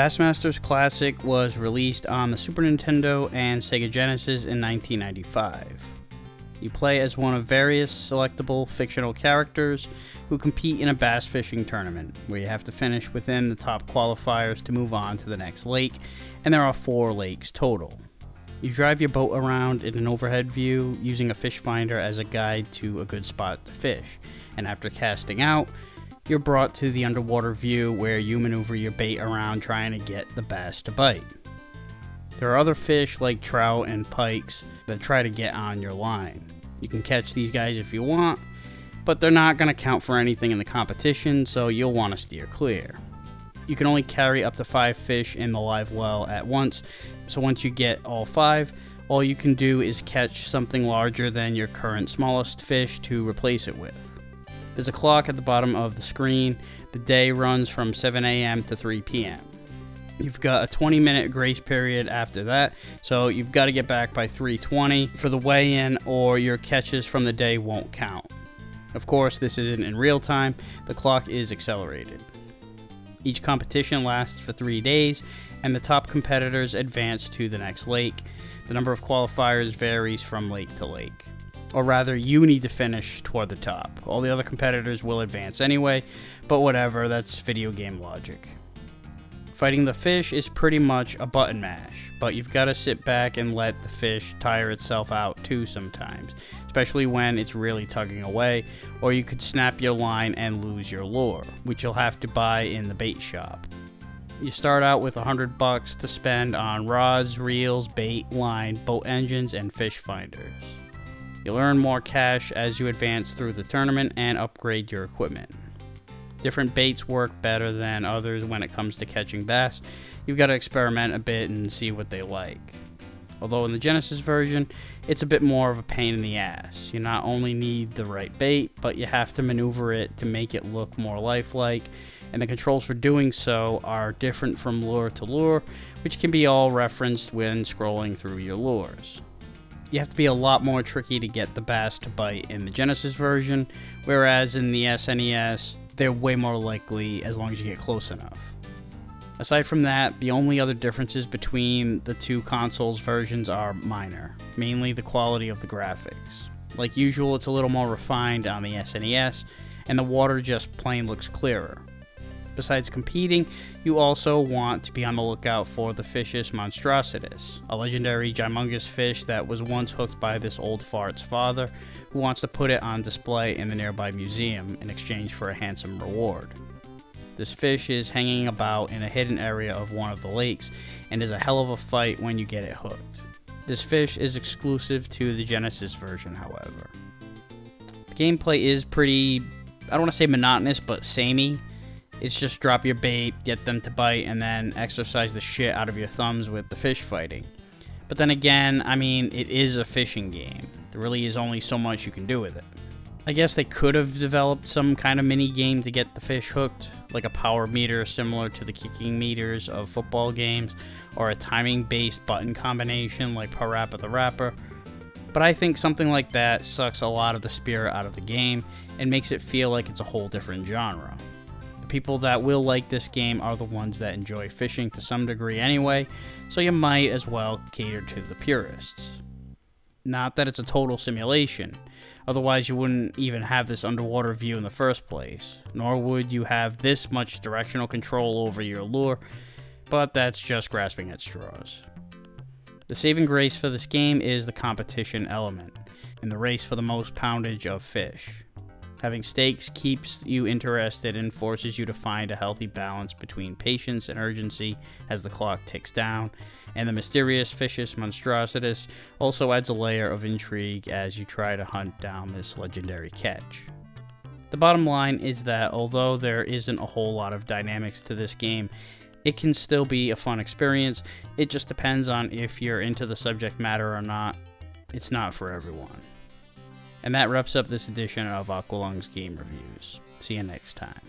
Bass Masters Classic was released on the Super Nintendo and Sega Genesis in 1995. You play as one of various selectable fictional characters who compete in a bass fishing tournament, where you have to finish within the top qualifiers to move on to the next lake, and there are four lakes total. You drive your boat around in an overhead view using a fish finder as a guide to a good spot to fish, and after casting out, you're brought to the underwater view where you maneuver your bait around trying to get the bass to bite. There are other fish like trout and pikes that try to get on your line. You can catch these guys if you want, but they're not going to count for anything in the competition, so you'll want to steer clear. You can only carry up to five fish in the live well at once, so once you get all five, all you can do is catch something larger than your current smallest fish to replace it with. There's a clock at the bottom of the screen. The day runs from 7 a.m. to 3 p.m. You've got a 20 minute grace period after that, so you've got to get back by 3:20 for the weigh-in or your catches from the day won't count. Of course, this isn't in real time. The clock is accelerated. Each competition lasts for 3 days and the top competitors advance to the next lake. The number of qualifiers varies from lake to lake. Or rather, you need to finish toward the top. All the other competitors will advance anyway, but whatever, that's video game logic. Fighting the fish is pretty much a button mash, but you've got to sit back and let the fish tire itself out too sometimes, especially when it's really tugging away, or you could snap your line and lose your lure, which you'll have to buy in the bait shop. You start out with 100 bucks to spend on rods, reels, bait, line, boat engines, and fish finders. You'll earn more cash as you advance through the tournament and upgrade your equipment. Different baits work better than others when it comes to catching bass. You've got to experiment a bit and see what they like. Although in the Genesis version, it's a bit more of a pain in the ass. You not only need the right bait, but you have to maneuver it to make it look more lifelike, and the controls for doing so are different from lure to lure, which can be all referenced when scrolling through your lures you have to be a lot more tricky to get the bass to bite in the Genesis version, whereas in the SNES, they're way more likely as long as you get close enough. Aside from that, the only other differences between the two consoles versions are minor, mainly the quality of the graphics. Like usual, it's a little more refined on the SNES, and the water just plain looks clearer. Besides competing, you also want to be on the lookout for the Fischus monstrositas, a legendary gymongous fish that was once hooked by this old fart's father, who wants to put it on display in the nearby museum in exchange for a handsome reward. This fish is hanging about in a hidden area of one of the lakes, and is a hell of a fight when you get it hooked. This fish is exclusive to the Genesis version, however. The gameplay is pretty, I don't want to say monotonous, but samey. It's just drop your bait, get them to bite, and then exercise the shit out of your thumbs with the fish fighting. But then again, I mean, it is a fishing game. There really is only so much you can do with it. I guess they could have developed some kind of mini game to get the fish hooked, like a power meter similar to the kicking meters of football games, or a timing based button combination like Parappa the Rapper. But I think something like that sucks a lot of the spirit out of the game and makes it feel like it's a whole different genre people that will like this game are the ones that enjoy fishing to some degree anyway, so you might as well cater to the purists. Not that it's a total simulation, otherwise you wouldn't even have this underwater view in the first place, nor would you have this much directional control over your lure, but that's just grasping at straws. The saving grace for this game is the competition element, in the race for the most poundage of fish. Having stakes keeps you interested and forces you to find a healthy balance between patience and urgency as the clock ticks down, and the mysterious Fischus monstrositas also adds a layer of intrigue as you try to hunt down this legendary catch. The bottom line is that although there isn't a whole lot of dynamics to this game, it can still be a fun experience. It just depends on if you're into the subject matter or not. It's not for everyone. And that wraps up this edition of Aqualung's Game Reviews. See you next time.